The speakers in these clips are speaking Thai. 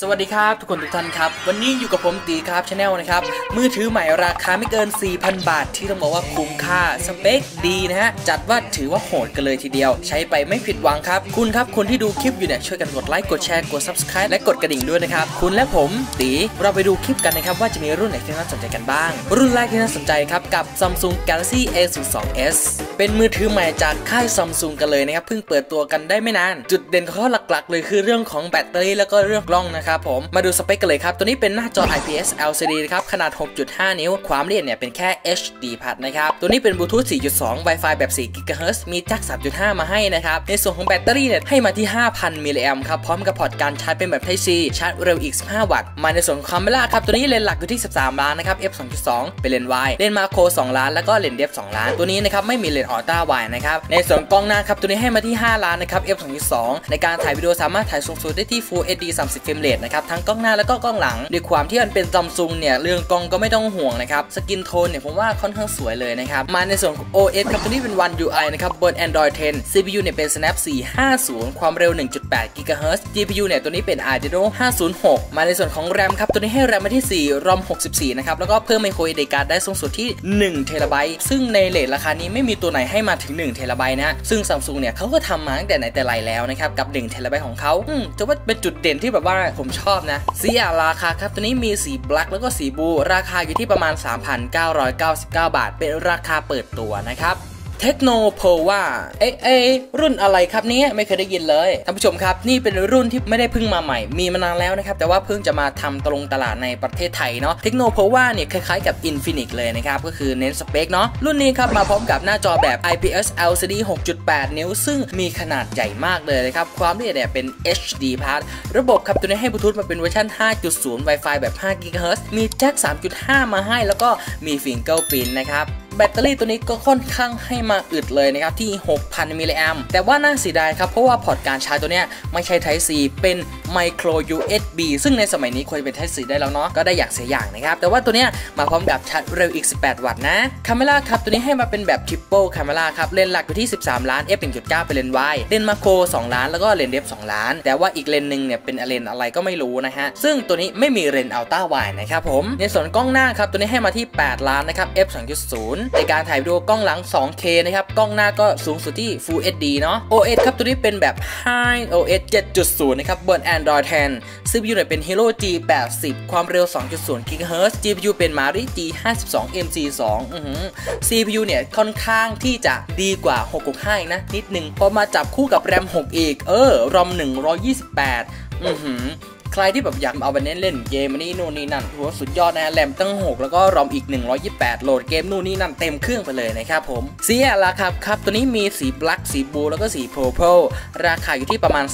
สวัสดีครับ ทุกคนทุกท่านครับ วันนี้อยู่กับผมตีครับ channel นะครับ มือถือใหม่ราคาไม่เกิน 4,000 บาท ที่ต้องบอกว่าคุ้มค่า สเปคดีนะฮะ จัดว่าถือว่าโหดกันเลยทีเดียว ใช้ไปไม่ผิดหวังครับ คุณครับคนที่ดูคลิปอยู่เนี่ย ช่วยกันกดไลค์ กดแชร์ กด subscribe และกดกระดิ่งด้วยนะครับ คุณและผมตีเราไปดูคลิปกันนะครับ ว่าจะมีรุ่นไหนที่น่าสนใจกันบ้าง รุ่นแรกที่น่าสนใจครับกับ Samsung Galaxy A02s เป็นมือถือใหม่จากค่าย Samsung กันเลยนะครับเพิ่งเปิดตัวกันได้ไม่นาน จุดเด่นของเขาหลัก ๆ เลยคือเรื่องของแบตเตอรี่แล้วก็เรื่องกล้องนะครับผม มาดูสเปคกันเลยครับ ตัวนี้เป็นหน้าจอ IPS LCD นะครับ ขนาด 6.5 นิ้ว ความละเอียดเนี่ยเป็นแค่ HD พัดนะครับ ตัวนี้เป็นบลูทูธ 4.2 Wi-Fi แบบ 4 GHz มีแจ็ค 3.5 มาให้นะครับ ในส่วนของแบตเตอรี่เนี่ยให้มาที่ 5,000 มิลลิแอมครับ พร้อมกับพอร์ตการชาร์จเป็นแบบ Type C ชาร์จเร็วอีก 15 วัตต์ มาในส่วนของคาเมล่าครับ ตัวนี้เลนส์หลักอยู่ที่ 13 ล้านนะครับ f 2.2 เป็นเลนส์ wide เลนส์ macro 2 ล้าน แล้วก็เลนส์ depth 2 ล้าน ตัวนี้นะครับไม่มีเลนส์ ultra wide นะครับ ในส่วนกล้องหน้าครับตัวนี้ให้มาที่ 5 ล้านนะครับ f 2.2 ในการถ่ายวิดีโอสามารถถ่ายสูงสุดได้ที่ Full HD 30 frame rate นะครับทั้งกล้องหน้าแล้วก็กล้องหลังด้วยความที่มันเป็นซัมซุงเนี่ยเรื่องกล้องก็ไม่ต้องห่วงนะครับ skin tone เนี่ยผมว่าค่อนข้างสวยเลยนะครับมาในส่วนของ OS ครับตัวนี้เป็น One UI นะครับบน Android 10 CPU เนี่ยเป็น Snap 450 ความเร็ว 1.8 GHz GPU เนี่ยตัวนี้เป็น Adreno 506 มาในส่วนของ RAM ครับตัวนี้ให้ RAM มาที่ 4 ROM 64 นะครับแล้วก็เพิ่ม micro SD card ได้สูงสุดที่1 t b ซึ่งในเลทราคานี้ไม่มีตัวไหนให้มาถึง1 t b นะซึ่ง Samsung เนี่ยเขาก็ทำมาตั้งแต่ไหนแต่ไรแล้วนะครับกับ1 t b ของเขาอืมจะว่าเป็นจุดเด่นที่แบบว่าผมชอบนะสีราคาครับตัวนี้มีสีบล็กแล้วก็สีบู ราคาอยู่ที่ประมาณ 3,999 บาท เป็นราคาเปิดตัวนะครับ เทคโนโพว่าเอ๊ะเอ๊ะรุ่นอะไรครับนี้ไม่เคยได้ยินเลยท่านผู้ชมครับนี่เป็นรุ่นที่ไม่ได้เพิ่งมาใหม่ มีมานานแล้วนะครับ แต่ว่าเพิ่งจะมาทำตรงตลาดในประเทศไทยเนาะเทคโนโพว่าเนี่ยคล้ายๆกับ Infinix เลยนะครับ ก็คือเน้นสเปคเนาะรุ่นนี้ครับมาพร้อมกับหน้าจอแบบ IPS LCD 6.8 นิ้ว ซึ่งมีขนาดใหญ่มากเลยนะครับ ความละเอียดเนี่ยเป็น HD Plus ระบบครับตัวนี้ให้บลูทูธมาเป็นเวอร์ชัน5.0 Wi-Fi แบบ5 GHz มีแจ็ค3.5 มาให้ แล้วก็มี fingerprint นะครับ แบตเตอรี่ตัวนี้ก็ค่อนข้างให้มาอึดเลยนะครับที่ 6,000 มิลลิแอมแต่ว่าน่าเสียดายครับ เพราะว่าพอร์ตการชาร์จตัวนี้ไม่ใช่ Type C เป็น Micro USB ซึ่งในสมัยนี้ควรจะเป็น Type C ได้แล้วเนาะก็ได้อย่างเสียอย่างนะครับ แต่ว่าตัวนี้มาพร้อมกับชาร์จเร็วอีก 18 วัตต์นะคาเมล่าครับตัวนี้ให้มาเป็นแบบ Triple Camera ครับเลนส์หลักอยู่ที่ 13 ล้าน f 1.9เป็นเลนส์ wide เลนส์ macro 2 ล้านแล้วก็เลนส์ depth 2ล้าน แต่ว่าอีกเลนส์หนึ่งเนี่ยเป็นเลนส์อะไรก็ไม่รู้นะฮะซึ่งตัวนี้ไม่มีเลนส์ ultra wide นะครับผมในส่วนกล้องหน้าครับตัวนี้ให้มาที่ 8 ล้านนะครับ f 2.0ในการถ่ายวิดีโอกล้องหลัง 2K นะครับกล้องหน้าก็สูงสุดที่ Full HD เนาะ OS ครับตัวนี้เป็นแบบ High OS 7.0 นะครับบน Android 10 CPU เนี่ยเป็น Helio G80 ความเร็ว 2.0 GHz GPU เป็น Mari G52 MC2 CPU เนี่ยค่อนข้างที่จะดีกว่า 665 นะ นิดนึงพอมาจับคู่กับ RAM 6 อีก เออ ROM 128 อือหือ ใครที่แบบอยากเอาไปเน้นเล่นเกมนนี้นู่นนี่นั่นถือว่าสุดยอดนะแรมตั้ง 6 แล้วก็รอมอีก 128 โหลดเกมนู่นนี่นั่นเต็มเครื่องไปเลยนะครับผมสีและราคาครับ ตัวนี้มีสี black สี blue แล้วก็สี purple ราคาอยู่ที่ประมาณ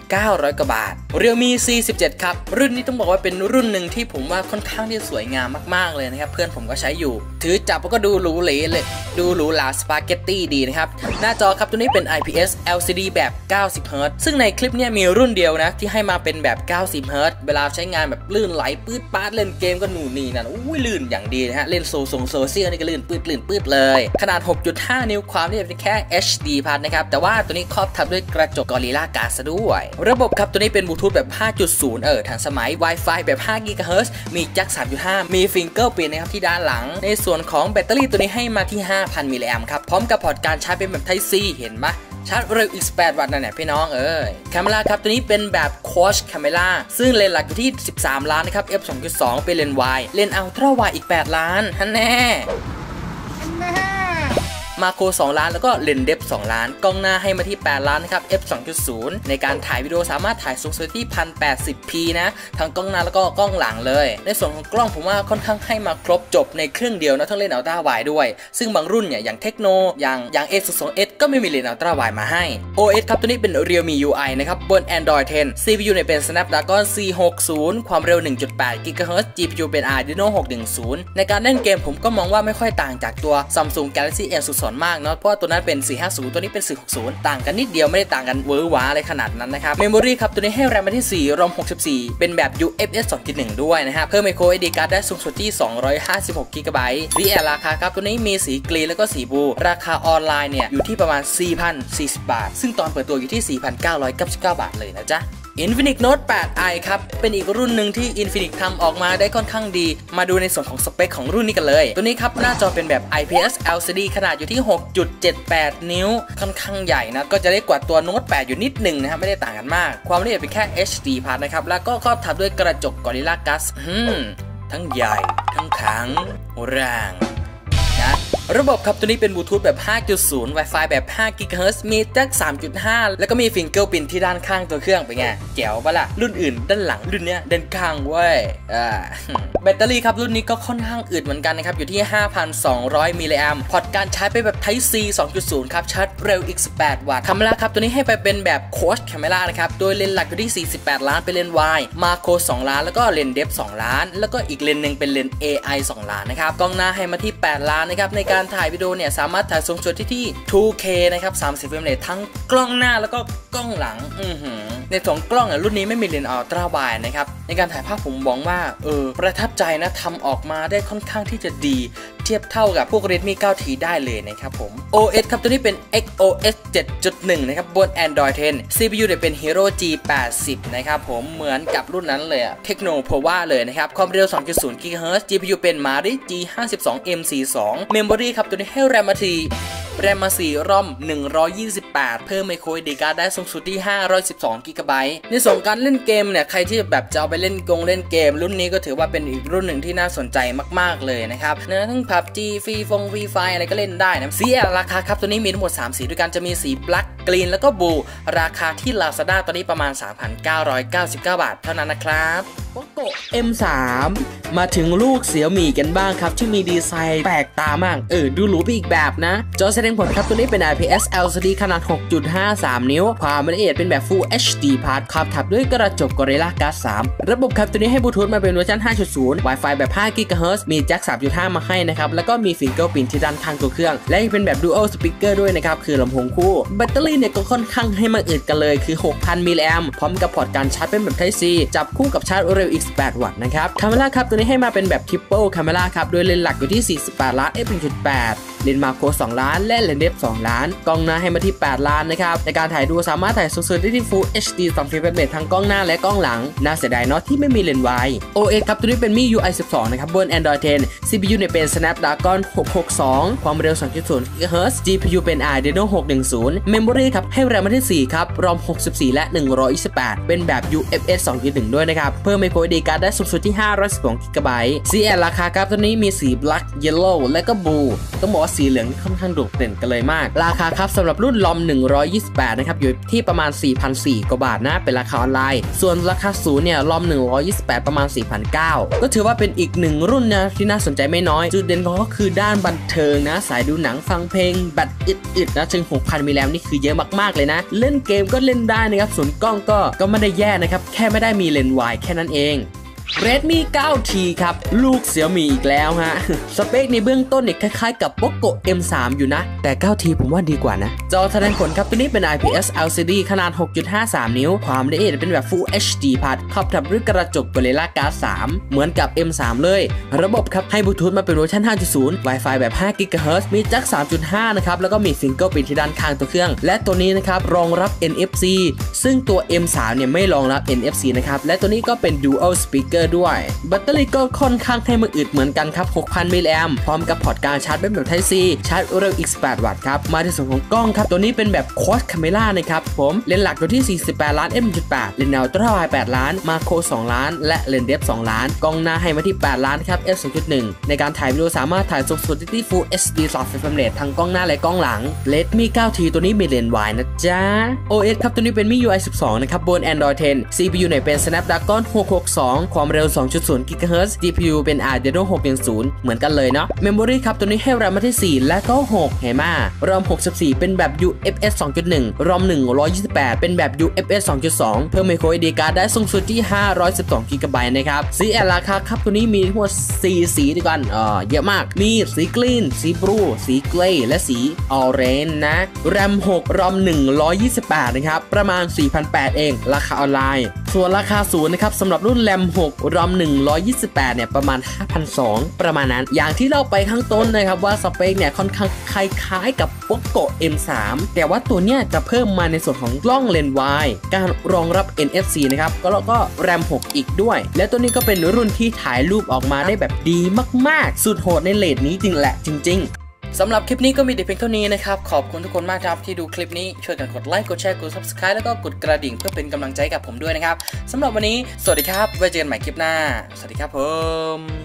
3,900 กว่าบาท Realme C17 ครับ รุ่นนี้ต้องบอกว่าเป็นรุ่นหนึ่งที่ผมว่าค่อนข้างที่สวยงามมากๆเลยนะครับ เพื่อนผมก็ใช้อยู่ ถือจับก็ดูหรูหราเลย ดูหรูหราสปาเกตตี้ดีนะครับ หน้าจอครับตัวนี้เป็น IPS LCD แบบ 90Hz ซึ่งในคลิปนี้มีรุ่นเดียวนะที่ให้มาเป็นแบบ 90เฮิร์ตเวลาใช้งานแบบลื่นไหลปืดปาดเล่นเกมก็หนูนี่นั่นอุ้ยลื่นอย่างดีนะฮะ เล่นโซซงโซเชียลนี่ก็ลื่นปืดลื่นปืดเลย ขนาด 6.5 นิ้วความละเอียดเป็นแค่ HD พัดนะครับ แต่ว่าตัวนี้ครอบทับด้วยกระจก Gorilla Glass ซะด้วย ระบบครับตัวนี้เป็นบลูทูธแบบ 5.0 เออทันสมัย Wi-Fi แบบ5 GHz มีแจ็ค3.5 มี fingerprint นะครับที่ด้านหลัง ในส่วนของแบตเตอรี่ตัวนี้ให้มาที่ 5,000มิลลิแอมครับพร้อมกับพอร์ตการชาร์จเป็นแบบ Type C เห็นไหม ชาร์จเร็วอีก8วัตต์นั่นแหละพี่น้องเอ้ยแคมเมราครับตัวนี้เป็นแบบ Quad Camera ซึ่งเลนส์หลักอยู่ที่ 13 ล้านนะครับ f 2.2เป็นเลนส์ wide เลนส์ ultra wide อีก 8 ล้านฮันแน่ macro 2ล้านแล้วก็เลนส์ depth 2ล้าน กล้องหน้าให้มาที่ 8 ล้านนะครับ f 2.0 ในการถ่ายวิดีโอสามารถถ่ายสูงสุดที่ 1080p นะทั้งกล้องหน้าแล้วก็กล้องหลังเลย ในส่วนของกล้องผมว่าค่อนข้างให้มาครบจบในเครื่องเดียวนะทั้งเลนส์ ultra wide ด้วย ซึ่งบางรุ่นเนี่ยอย่าง Tecno อย่างอย่าง A02s ก็ไม่มีเลนส์ ultra wide มาให้ OS ครับตัวนี้เป็น Realme UI นะครับบน Android 10 CPU เนี่ยเป็น Snapdragon 460 ความเร็ว 1.8 GHz GPU เป็น Adreno 610 ในการเล่นเกมผมก็มองว่าไม่ค่อยต่างจากตัว Samsung Galaxy A02 มากเนาะเพราะว่าตัวนั้นเป็น 450 ตัวนี้เป็น 460 ต่างกันนิดเดียวไม่ได้ต่างกันเวอร์วังอะไรขนาดนั้นนะครับ memory ครับตัวนี้ให้แรมมาที่4 ROM 64 เป็นแบบ UFS 2.1 ด้วยนะครับเพิ่ม micro SD card ได้สูงสุดที่ 256 GB สีและราคาครับตัวนี้มีสี green แล้วก็สี blue ราคาออนไลน์เนี่ยอยู่ที่ประมาณ 4,040 บาท ซึ่งตอนเปิดตัวอยู่ที่ 4,999 บาทเลยนะจ๊ะ Infinix Note 8i ครับ เป็นอีกรุ่นหนึ่งที่ Infinix ทำออกมาได้ค่อนข้างดี มาดูในส่วนของสเปคของรุ่นนี้กันเลย ตัวนี้ครับหน้าจอเป็นแบบ IPS LCD ขนาดอยู่ที่ 6.78 นิ้ว ค่อนข้างใหญ่นะ ก็จะได้กว่าตัว Note 8 อยู่นิดหนึ่งนะครับ ไม่ได้ต่างกันมาก ความละเอียดเป็นแค่ HD Plus นะครับ แล้วก็ครอบทับด้วยกระจก Gorilla Glass ทั้งใหญ่ ทั้งแข็งแรง ระบบครับตัวนี้เป็นบลูทูธแบบ 5.0 Wi-Fi แบบ 5 GHz มีแจ็ค3.5 แล้วก็มี fingerprint ที่ด้านข้างตัวเครื่องเป็นไงแจ๋วปะล่ะ รุ่นอื่นด้านหลัง รุ่นเนี้ยด้านข้างเว้ยอ่าแบตเตอรี่ครับรุ่นนี้ก็ค่อนข้างอึดเหมือนกันนะครับ อยู่ที่ 5,200 มิลลิแอมพอร์ตการชาร์จเป็นแบบ Type C 2.0 ครับชาร์จเร็วอีก 18 วัตต์คาเมราครับตัวนี้ให้ไปเป็นแบบ Quad Camera นะครับ โดยเลนส์หลักอยู่ที่ 48 ล้านเป็นเลนส์ Y มาโค2ล้าน แล้วก็เลนส์ depth 2ล้าน แล้วก็อีกเลนส์หนึ่งเป็นเลนส์ AI 2 ล้านนะครับกล้องหน้าให้มาที่ 8 ล้านนะครับในการการถ่ายวิดีโอเนี่ยสามารถถ่ายสูงสุดที่ที่ 2K นะครับ30 frame rate ทั้งกล้องหน้าแล้วก็กล้องหลังอือหือในส่วนกล้องอะรุ่นนี้ไม่มีเลนส์ ultra wide นะครับในการถ่ายภาพผมมองว่าเออประทับใจนะทำออกมาได้ค่อนข้างที่จะดีเทียบเท่ากับพวก Redmi 9T ได้เลยนะครับผม OS ครับตัวนี้เป็น XOS 7.1 นะครับบน Android 10 CPU เนี่ยเป็น Hero G80 นะครับผมเหมือนกับรุ่นนั้นเลยอะ Tecno Pova เลยนะครับ ความเร็ว 2.0 GHz GPU เป็น Mari G52 M42 Memory ครับตัวนี้ให้ RAM มาที แรมมา4 ROM 128 เพิ่ม Micro SD Card ได้สูงสุดที่ 512 กิกะไบต์ในส่วนการเล่นเกมเนี่ย ใครที่แบบจะเอาไปเล่นกงเล่นเกม รุ่นนี้ก็ถือว่าเป็นอีกรุ่นหนึ่งที่น่าสนใจมากๆเลยนะครับเนื้อทั้ง PUBG ฟรีฟงฟรีไฟอะไรก็เล่นได้นะสีและราคาครับ ตัวนี้มีทั้งหมด 3 สีด้วยกันจะมีสี Black Green แล้วก็ Blue ราคาที่ Lazada ตอนนี้ประมาณ 3,999 บาท เท่านั้นนะครับ Poco M3 มาถึงลูกเสี่ยวหมี่กันบ้างครับ ที่มีดีไซน์แปลกตามาก เออ ดูหรูไปอีกแบบนะ จอแสดงผลครับตัวนี้เป็น IPS LCD ขนาด 6.53 นิ้ว ความละเอียดเป็นแบบ Full HD Plus ครับทับด้วยกระจก Gorilla Glass 3 ระบบครับตัวนี้ให้บลูทูธมาเป็นเวอร์ชัน5.0 Wi-Fi แบบ 5 GHz มีแจ็ค 3.5 มาให้นะครับ แล้วก็มี Fingerprint ที่ด้านข้างตัวเครื่อง และยังเป็นแบบ Dual Speaker ด้วยนะครับ คือลำโพงคู่ แบตเตอรี่เนี่ยก็ค่อนข้างให้มาอึดกันเลย คือ 6,000 มิลลิแอมพร้อมกับพอร์ตการชาร์จเป็นแบบ Type C จับคู่กับชาร์จเร็วอีก 18 วัตต์นะครับคาเมราครับตัวนี้ให้มาเป็นแบบ Triple Camera ครับโดยเลนส์หลักอยู่ที่ 48 ล้าน f 1.8 เลนส์ Macro 2ล้าน และเลนส์ Depth 2ล้าน กล้องหน้าให้มาที่ 8 ล้านนะครับ ในการถ่ายดูสามารถถ่ายสูงสุดได้ที่ Full HD 2 f p s ทั้งกล้องหน้าและกล้องหลัง น่าเสียดายเนาะที่ไม่มีเลนส์ wide OS ครับตัวนี้เป็น MIUI 12 นะครับบน Android 10 CPU เนี่ยเป็น Snapdragon 662 ความเร็ว 2.0 GHz GPU เป็น Adreno 610 Memory ครับให้ RAM มาที่ 4 ครับ ROM 64 และ 128 เป็นแบบ UFS 2.1 ด้วยนะครับ เพิ่ม micro SD card ได้สูงสุดที่512 GB สีแอราคาครับตัวนี้มีสี Black Yellow และก็ Blue ต้องบอกว่าสีเหลืองค่อนข้างโดดเด่นกันเลยมาก ราคาครับสำหรับรุ่นลอม 128 นะครับอยู่ที่ประมาณ4,400กว่าบาทนะเป็นราคาออนไลน์ ส่วนราคาศูนย์เนี่ยลอม 128 ประมาณ4,900ก็ถือว่าเป็นอีกหนึ่งรุ่นนะที่น่าสนใจไม่น้อย จุดเด่นของเขาก็คือด้านบันเทิงนะ สายดูหนังฟังเพลงแบตอึดๆนะถึง 6,000มิลลิแอมนี่คือเยอะมากๆเลยนะ เล่นเกมก็เล่นได้นะครับส่วนกล้องก็ก็ไม่ได้แย่นะครับแค่ไม่ได้มีเลนส์วายแค่นั้นเอง Redmi 9T ครับ ลูกเสี่ยวหมี่อีกแล้วฮะ สเปคในเบื้องต้นเนี่ยคล้ายๆกับ Poco M3 อยู่นะ แต่ 9T ผมว่าดีกว่านะ จอแสดงผลครับตัวนี้เป็น IPS LCD ขนาด 6.53 นิ้ว ความละเอียดเป็นแบบ Full HD พัดครอบทับด้วยกระจก Gorilla Glass 3 เหมือนกับ M3 เลย ระบบครับ ให้บลูทูธมาเป็นเวอร์ชัน5.0 Wi-Fi แบบ 5 GHz มีแจ็ค3.5 นะครับ แล้วก็มี Fingerprint ที่ด้านข้างตัวเครื่อง และตัวนี้นะครับรองรับ NFC ซึ่งตัว M3 เนี่ยไม่รองรับ NFC นะครับและตัวนี้ก็เป็น Dual Speaker ด้วย แบตเตอรี่ก็ค่อนข้างให้มันอึดเหมือนกันครับ 6,000 มิลลิแอมพร้อมกับพอร์ตการชาร์จเป็นแบบ Type C ชาร์จเร็วอีก 18 วัตต์ครับ มาที่ส่วนของกล้องครับ ตัวนี้เป็นแบบ Quad Camera นะครับผมเลนส์หลักอยู่ที่ 48 ล้าน f 1.8 เลนส์ Ultra Wide 8ล้าน Macro 2ล้าน และเลนส์ Depth 2 ล้าน กล้องหน้าให้มาที่ 8 ล้านครับ f 2.1ในการถ่ายวิดีโอสามารถถ่ายสูงสุดที่ Full HD 2 f p s ทั้งกล้องหน้าและกล้องหลัง Redmi 9T ตัวนี้มีเลนส์ wide นะจ๊ะ OS ครับตัวนี้เป็น MIUI 12 นะครับบน Android 10 CPU เนี่ยเป็น Snapdragon 662 ความเร็ว 2.0 GHz GPU เป็น Adreno 610 เหมือนกันเลยเนาะ Memory ครับ ตัวนี้ให้ RAM มาที่ 4 และก็ 6 เห็นไหม ROM 64 เป็นแบบ UFS 2.1 ROM 128 เป็นแบบ UFS 2.2 เพิ่ม micro SD card ได้สูงสุดที่ 512 GB นะครับ สีแอราคาครับ ตัวนี้มีทั้งหมด 4 สีด้วยกัน เอ่าเยอะมาก มีสีกรีน สีบลูสีเกรย์และสีออเรนนะ RAM 6 ROM 128 นะครับ ประมาณ 4,800 เอง ราคาออนไลน์ ส่วนราคาศูนย์นะครับสำหรับรุ่นแรม6 ROM 128 เนี่ยประมาณ 5,200 ประมาณนั้น อย่างที่เราไปข้างต้นนะครับว่าสเปคเนี่ยค่อนข้างคล้ายๆกับ Poco M3 แต่ว่าตัวเนี้ยจะเพิ่มมาในส่วนของกล้องเลนส์วายการรองรับ NFC นะครับก็แล้วก็แรม 6 อีกด้วย และตัวนี้ก็เป็นรุ่นที่ถ่ายรูปออกมาได้แบบดีมากๆ สุดโหดในเลทนี้จริงแหละจริง ๆ สำหรับคลิปนี้ก็มีแต่เพียงเท่านี้นะครับ ขอบคุณทุกคนมากครับที่ดูคลิปนี้ ช่วยกันกดไลค์ กดแชร์ กด subscribe แล้วก็กดกระดิ่งเพื่อเป็นกำลังใจกับผมด้วยนะครับสำหรับวันนี้ สวัสดีครับ ไว้เจอกันใหม่คลิปหน้า สวัสดีครับผม